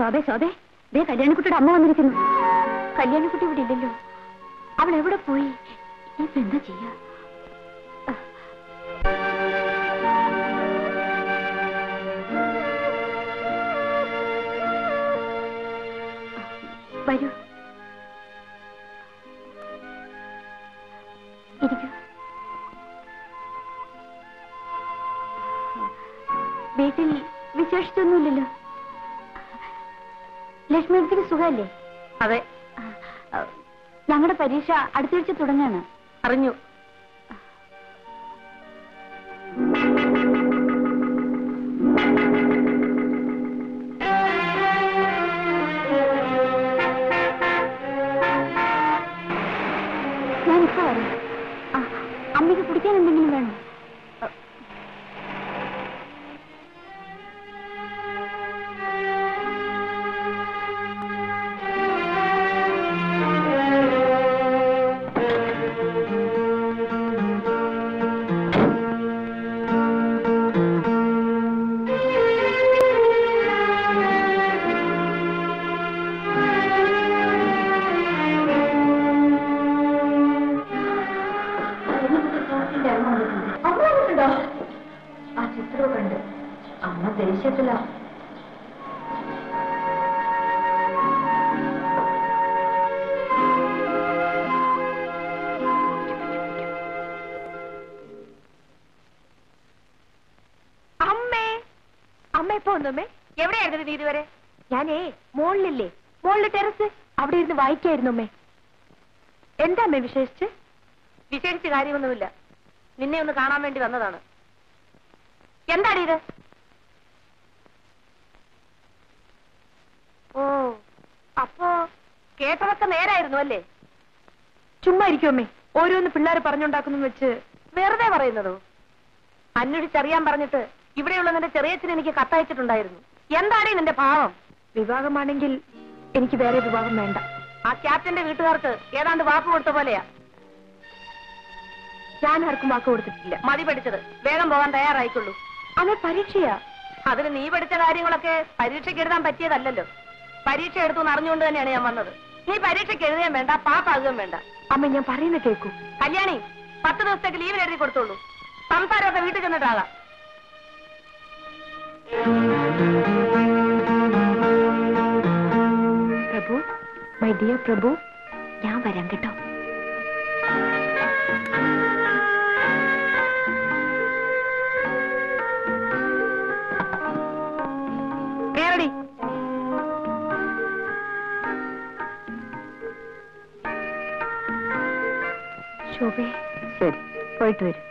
ശോഭേ ശോഭേ. ദേ കല്യാണിക്കുട്ടിയുടെ അമ്മ വന്നിരിക്കുന്നു. കല്യാണിക്കുട്ടി ഇവിടെ ഇല്ലല്ലോ. അവൾ എവിടെ പോയി? ഇപ്പൊ എന്താ ചെയ്യാ? വരൂ. ലക്ഷ്മിക്ക് സുഖമല്ലേ അതെ. ഞങ്ങളുടെ പരീക്ഷ അടുത്താഴ്ച തുടങ്ങാണ്. അറിഞ്ഞു. വന്നമ്മേ എവിടെയായിരുന്നു നീ ഇതുവരെ? ഞാനേ മോളിലില്ലേ? മോളിൽ ടെറസ്. അവിടെ ഇരുന്ന് വായിക്കായിരുന്നു അമ്മേ. എന്താ അമ്മേ വിശേഷിച്ച്? വിശേഷിച്ച് കാര്യമൊന്നുമില്ല. നിന്നെ ഒന്ന് കാണാൻ വേണ്ടി വന്നതാണ്. എന്താടി ഇത്? കേട്ടതൊക്കെ നേരായിരുന്നു അല്ലേ? ചുമ്മാ ഇരിക്കും അമ്മേ. ഓരോന്ന് പിള്ളേർ പറഞ്ഞുണ്ടാക്കുന്നു വെച്ച് വെറുതെ പറയുന്നതോ? അന്വേഷിച്ചറിയാൻ പറഞ്ഞിട്ട് ഇവിടെയുള്ള നിന്റെ ചെറിയച്ഛൻ എനിക്ക് കത്തയച്ചിട്ടുണ്ടായിരുന്നു. എന്താണ് നിന്റെ ഭാവം? വിവാഹമാണെങ്കിൽ എനിക്ക് വേറെ വിവാഹം വേണ്ട. ആ ക്യാപ്റ്റന്റെ വീട്ടുകാർക്ക് ഏതാണ്ട് വാക്ക് കൊടുത്ത പോലെയാ. ഞാൻ ആർക്കും വാക്ക് കൊടുത്തിട്ടില്ല. മതി പഠിച്ചത്. വേഗം പോകാൻ തയ്യാറായിക്കൊള്ളൂ. അത് പരീക്ഷയാ? അതിന് നീ പഠിച്ച കാര്യങ്ങളൊക്കെ പരീക്ഷയ്ക്ക് എഴുതാൻ പറ്റിയതല്ലല്ലോ. പരീക്ഷ എടുത്തു എന്ന് അറിഞ്ഞുകൊണ്ട് തന്നെയാണ് ഞാൻ വന്നത്. നീ പരീക്ഷയ്ക്ക് എഴുതാൻ വേണ്ട പാപ്പാകുകയും വേണ്ട. അമ്മ ഞാൻ പറയുന്ന കേൾക്കൂ കല്യാണി പത്ത് ദിവസത്തേക്ക് ലീവിൽ എഴുതി കൊടുത്തോളൂ. സംസാരമൊക്കെ വീട്ടിൽ ചെന്നിട്ടാകാം. പ്രഭു മൈ ഡിയർ പ്രഭു ഞാൻ വരാം കേട്ടോ. ശോഭേ ശരി. പോയിട്ട് വരും.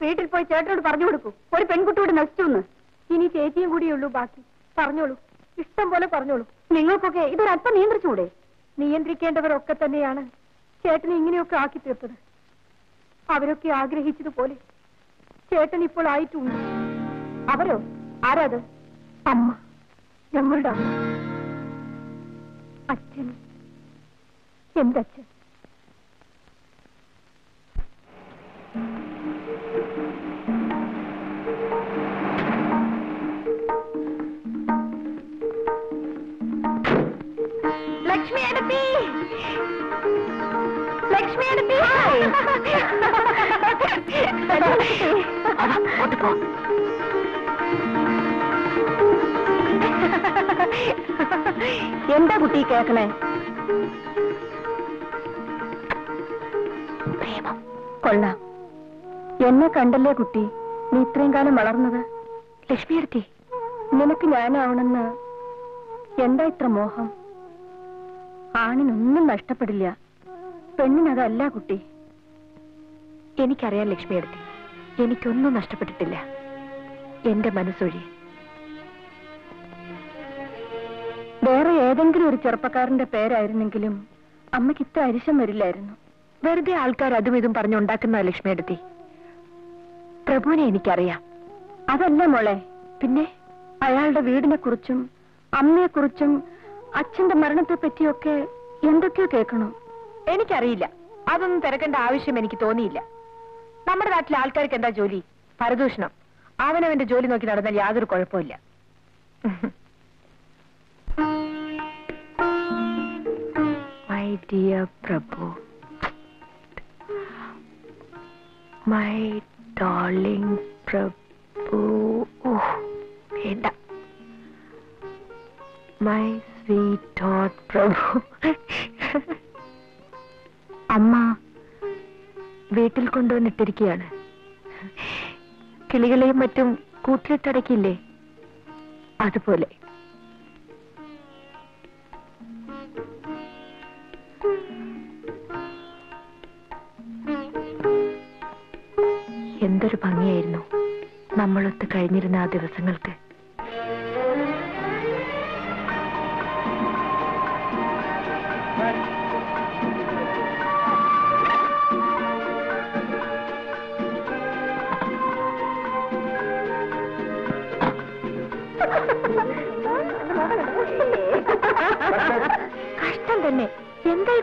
വീട്ടിൽ പോയി ചേട്ടനോട് പറഞ്ഞു കൊടുക്കൂ. ഒരു പെൺകുട്ടിയോട് നശിച്ചു എന്ന് ഇനി ചേച്ചിയും കൂടിയുള്ളൂ ബാക്കി. പറഞ്ഞോളൂ. ഇഷ്ടം പോലെ പറഞ്ഞോളൂ. നിങ്ങൾക്കൊക്കെ ഇതൊരല്പം നിയന്ത്രിച്ചുകൂടെ? നിയന്ത്രിക്കേണ്ടവരൊക്കെ തന്നെയാണ് ചേട്ടനെ ഇങ്ങനെയൊക്കെ ആക്കി തീർത്തത്. അവരൊക്കെ ആഗ്രഹിച്ചതുപോലെ ചേട്ടൻ ഇപ്പോൾ ആയിട്ടുണ്ട്. അവരോ? ആരാത് അമ്മ. ഞങ്ങളുടെ അമ്മ. അച്ഛൻ. എന്തച്ഛൻ? എന്താ കുട്ടി കേക്കണേ പ്രേമം. കൊള്ളാം. എന്നെ കണ്ടല്ലേ കുട്ടി? നീ ഇത്രയും കാലം വളർന്നത്. നിനക്ക് ഞാനാവണമെന്ന് എന്താ ഇത്ര മോഹം? ആണിനൊന്നും നഷ്ടപ്പെടില്ല. പെണ്ണിനതല്ല കുട്ടി. എനിക്കറിയാം ലക്ഷ്മി എടുത്തി എനിക്കൊന്നും നഷ്ടപ്പെട്ടിട്ടില്ല. എന്റെ മനസ്സൊഴി. വേറെ ഏതെങ്കിലും ഒരു ചെറുപ്പക്കാരന്റെ പേരായിരുന്നെങ്കിലും അമ്മയ്ക്ക് ഇത്ര അരിശം വരില്ലായിരുന്നു. വെറുതെ ആൾക്കാർ അതും ഇതും പറഞ്ഞുണ്ടാക്കുന്ന ലക്ഷ്മി എടുത്തി പ്രഭുവിനെ എനിക്കറിയാം. അതല്ല മോളെ പിന്നെ അയാളുടെ വീടിനെ കുറിച്ചും അമ്മയെ കുറിച്ചും അച്ഛന്റെ മരണത്തെ പറ്റിയൊക്കെ എന്തൊക്കെയോ കേൾക്കണോ. എനിക്കറിയില്ല. അതൊന്നും തിരക്കേണ്ട ആവശ്യം എനിക്ക് തോന്നിയില്ല. നമ്മുടെ നാട്ടിലെ ആൾക്കാർക്ക് എന്താ ജോലി? പരദൂഷണം. അവനവന്റെ ജോലി നോക്കി നടന്നാൽ യാതൊരു കുഴപ്പമില്ല my dear Prabhu my darling Prabhu വേണ്ട. മൈ സ്വീറ്റ് ഡോട്ട് പ്രഭു അമ്മ വീട്ടിൽ കൊണ്ടുവന്നിട്ടിരിക്കുകയാണ് കിളികളെയും മറ്റും കൂട്ടിലിട്ടടക്കില്ലേ അതുപോലെ. എന്തൊരു ഭംഗിയായിരുന്നു നമ്മളൊത്ത് കഴിഞ്ഞിരുന്ന ആ ദിവസങ്ങൾക്ക്.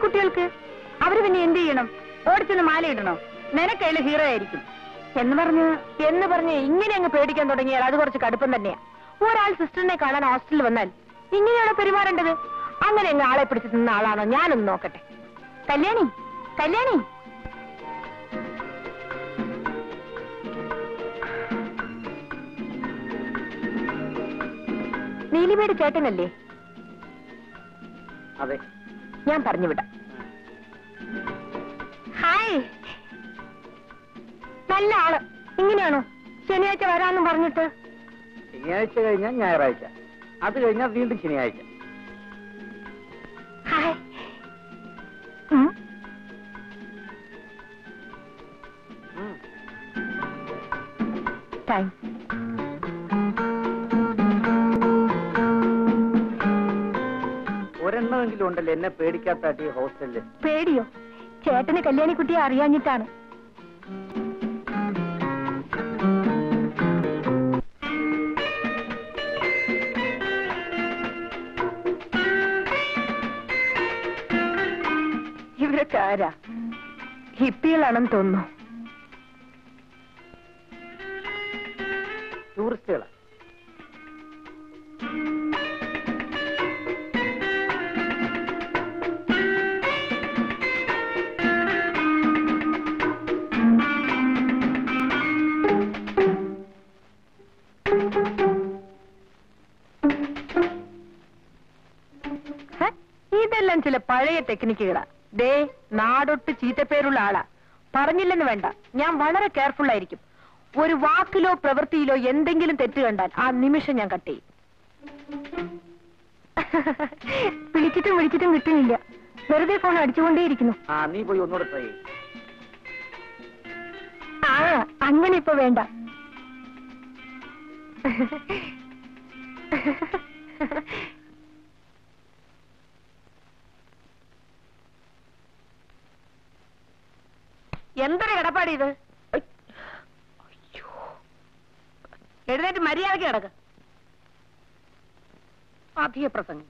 എന്തായി കുട്ടികൾക്ക് അവർ പിന്നെ എന്ത് ചെയ്യണം? ഓടിച്ചെന്ന് മാലയിടണോ? നിനക്കയിൽ ഹീറോ ആയിരിക്കും. എന്ന് പറഞ്ഞ് എന്ന് പറഞ്ഞ് ഇങ്ങനെ അങ്ങ് പേടിക്കാൻ തുടങ്ങിയാൽ അത് കുറച്ച് കടുപ്പം തന്നെയാ. ഒരാൾ സിസ്റ്ററിനെ കാണാൻ ഹോസ്റ്റലിൽ വന്നാൽ ഇങ്ങനെയാണോ പെരുമാറേണ്ടത് അങ്ങനെ അങ്ങ് ആളെ പിടിച്ച് നിന്ന ആളാണോ? ഞാനൊന്ന് നോക്കട്ടെ. കല്യാണി കല്യാണി. നീലിമയുടെ ചേട്ടനല്ലേ? അതെ. ഞാൻ പറഞ്ഞു വിടാം ഹായ്. നല്ല ആൾ. ഇങ്ങനെയാണോ? ശനിയാഴ്ച വരാന്ന് പറഞ്ഞിട്ട്. ശനിയാഴ്ച കഴിഞ്ഞാൽ ഞായറാഴ്ച. അത് കഴിഞ്ഞാൽ വീണ്ടും ശനിയാഴ്ച. ഹായ്. താങ്ക്സ് ഒരെണ്ണമെങ്കിലും ഉണ്ടല്ലോ എന്നെ പേടിക്കാത്താട്ടി ഹോസ്റ്റലിൽ. പേടിയോ? ചേട്ടന് കല്യാണിക്കുട്ടിയെ അറിയാഞ്ഞിട്ടാണ്. ഇവരൊക്കെ ആരാ? ഹിപ്പികളാണെന്ന് തോന്നുന്നു. ടൂറിസ്റ്റുകളാ? ഇതെല്ലാം ചില പഴയ ടെക്നിക്കുകളാ ദേ നാടൊട്ട് ചീത്തപ്പേരുള്ള ആളാ. പറഞ്ഞില്ലെന്ന് വേണ്ട. ഞാൻ വളരെ കെയർഫുൾ ആയിരിക്കും. ഒരു വാക്കിലോ പ്രവൃത്തിയിലോ എന്തെങ്കിലും തെറ്റ് കണ്ടാൽ ആ നിമിഷം ഞാൻ കട്ട് ചെയ്യും. വിളിച്ചിട്ടും വിളിച്ചിട്ടും കിട്ടുന്നില്ല. വെറുതെ ഫോൺ അടിച്ചുകൊണ്ടേയിരിക്കുന്നു. ആ നീ പോയി ഒന്നുകൂടെ ട്രൈ ha ആ അങ്ങനെ ഇപ്പൊ വേണ്ട. എന്തൊരു കിടപ്പാടി ഇത്? എഴുന്നേറ്റ് മര്യാദയ്ക്ക് കിടക്ക്. അധിക പ്രസംഗം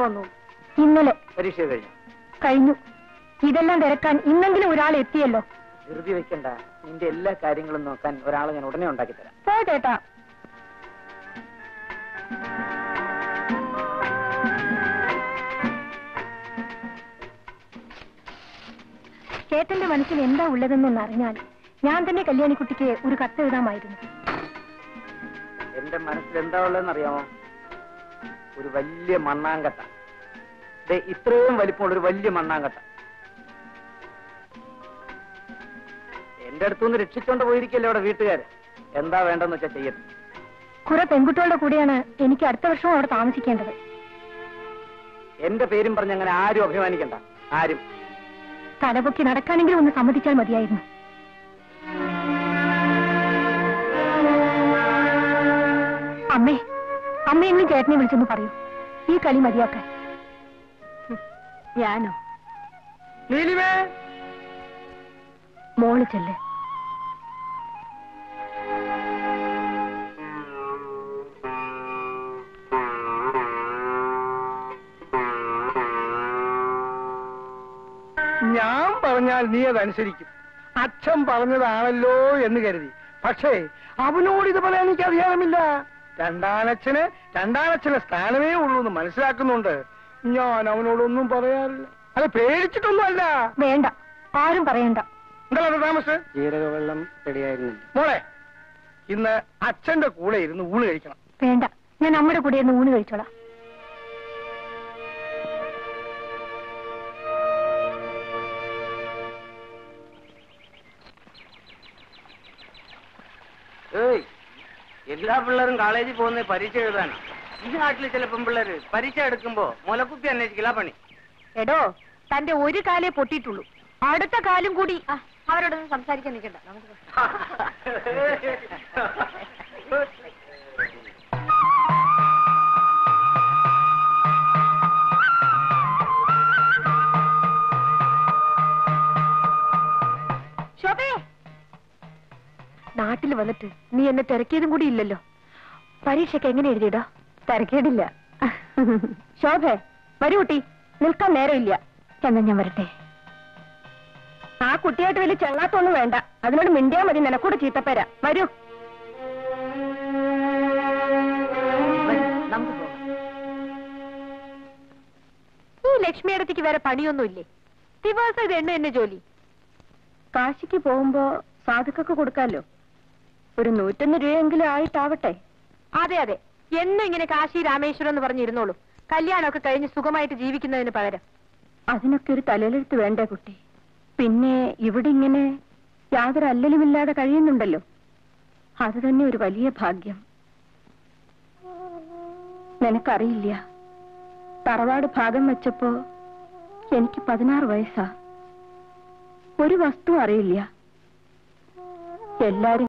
വന്നു. ഇന്നലെ. പരീക്ഷ കഴിഞ്ഞു? കഴിഞ്ഞു. ഇതെല്ലാം തിരക്കാൻ ഇന്നെങ്കിലും ഒരാൾ എത്തിയല്ലോ. ധൃതി വെക്കണ്ട. നിന്റെ എല്ലാ കാര്യങ്ങളും നോക്കാൻ ഒരാളെ ഞാൻ ഉടനെ ഉണ്ടാക്കി തരാം. പോട്ടേട്ടാ കേട്ടന്റെ ചേട്ടന്റെ മനസ്സിൽ എന്താ ഉള്ളതെന്നൊന്ന് അറിഞ്ഞാൽ ഞാൻ തന്നെ കല്യാണിക്കുട്ടിക്ക് ഒരു കത്ത് എഴുതാമായിരുന്നു എന്റെ മനസ്സിൽ എന്താ ഉള്ളതെന്ന് അറിയാമോ ഒരു വലിയ മണ്ണാങ്കട്ട. ഇത്രയും വലിപ്പമുള്ള ഒരു വലിയ മണ്ണാങ്കട്ട. എന്റെ അടുത്തുനിന്ന് രക്ഷിച്ചോണ്ട് പോയിരിക്കല്ലേ അവിടെ വീട്ടുകാര്? എന്താ വേണ്ടെന്ന് വെച്ചാ ചെയ്യട്ടെ കുറെ പെൺകുട്ടികളുടെ കൂടെയാണ് എനിക്ക് അടുത്ത വർഷവും അവിടെ താമസിക്കേണ്ടത്. എന്റെ പേരും പറഞ്ഞ് അങ്ങനെ ആരും അഭിമാനിക്കണ്ട. ആരും. തലപൊക്കി നടക്കാനെങ്കിലും ഒന്ന് സമ്മതിച്ചാൽ മതിയായിരുന്നു. അമ്മേ അമ്മയെങ്കിലും ചേട്ടനെ വിളിച്ചൊന്ന് പറയൂ. ഈ കളി മതിയാക്കാൻ. ഞാനോ? മോൾ ചെല്ലേ. ഞാൻ പറഞ്ഞാൽ നീ അതനുസരിക്കും. അച്ഛൻ പറഞ്ഞതാണല്ലോ എന്ന് കരുതി. പക്ഷേ അവനോട് ഇത് പറയാൻ എനിക്ക് അധികാരമില്ല. രണ്ടാനച്ഛന് രണ്ടാനച്ഛന് സ്ഥാനമേ ഉള്ളൂ എന്ന് മനസ്സിലാക്കുന്നുണ്ട്. ഞാൻ അവനോടൊന്നും പറയാറില്ല. അത് പേടിച്ചിട്ടൊന്നുമല്ല. വേണ്ട ആരും പറയണ്ട. എന്താ താമസം? ജീരകവെള്ളം റെഡിയായിരുന്നു. മോളെ ഇന്ന് അച്ഛന്റെ കൂടെ ഇരുന്ന് ഊണ് കഴിക്കണം. വേണ്ട ഞാൻ അമ്മയുടെ കൂടെ ഇരുന്ന് ഊണ് കഴിച്ചോളാം. എല്ലാ പിള്ളേരും കോളേജിൽ പോകുന്ന പരീക്ഷ എഴുതാനാ. ഈ നാട്ടിൽ ചില പെൺപിള്ളേര് പരീക്ഷ എടുക്കുമ്പോ മുലക്കുപ്പി അന്വേഷിക്കില്ല പണി. എടോ തന്റെ ഒരു കാലേ പൊട്ടിയിട്ടുള്ളൂ. അടുത്ത കാലും കൂടി. അവരോട് അവരോടൊന്നും സംസാരിക്കാൻ നിൽക്കണ്ട. നമുക്ക് വന്നിട്ട് നീ എന്നെ തിരക്കിയതും കൂടി ഇല്ലല്ലോ. പരീക്ഷയ്ക്ക് എങ്ങനെ എഴുതിയിടാ? തിരക്കിയിടില്ല. ശോഭേ വരൂ കുട്ടി. നിൽക്കാൻ നേരമില്ല. എന്നാ ഞാൻ വരട്ടെ. ആ കുട്ടിയായിട്ട് വലിയ ചെള്ളാത്തൊന്നും വേണ്ട. അതിനോട് മിണ്ടിയാ മതി നിനക്കൂടെ ചീത്തപ്പേര. വരൂ. ഈ ലക്ഷ്മി അടുത്തേക്ക് വേറെ പണിയൊന്നുമില്ലേ? ദിവസം ഇത് എണ്ണ എന്നെ ജോലി. കാശിക്ക് പോകുമ്പോ സാധുക്കൊക്കെ കൊടുക്കാലോ? ഒരു നൂറ്റൊന്ന് രൂപയെങ്കിലും ആയിട്ടാവട്ടെ. അതെ അതെ. എന്നും ഇങ്ങനെ കാശി രാമേശ്വരം എന്ന് പറഞ്ഞിരുന്നോളൂ. കല്യാണമൊക്കെ കഴിഞ്ഞ് സുഖമായിട്ട് ജീവിക്കുന്നതിന് പകരം. അതിനൊക്കെ ഒരു തലയിലെടുത്ത് വേണ്ടേ കുട്ടി? പിന്നെ ഇവിടെ ഇങ്ങനെ യാതൊരു അല്ലലുമില്ലാതെ കഴിയുന്നുണ്ടല്ലോ. അത് തന്നെ ഒരു വലിയ ഭാഗ്യം. നിനക്കറിയില്ല. തറവാട് ഭാഗം വെച്ചപ്പോ എനിക്ക് പതിനാറ് വയസ്സാ. ഒരു വസ്തു അറിയില്ല. എല്ലാരും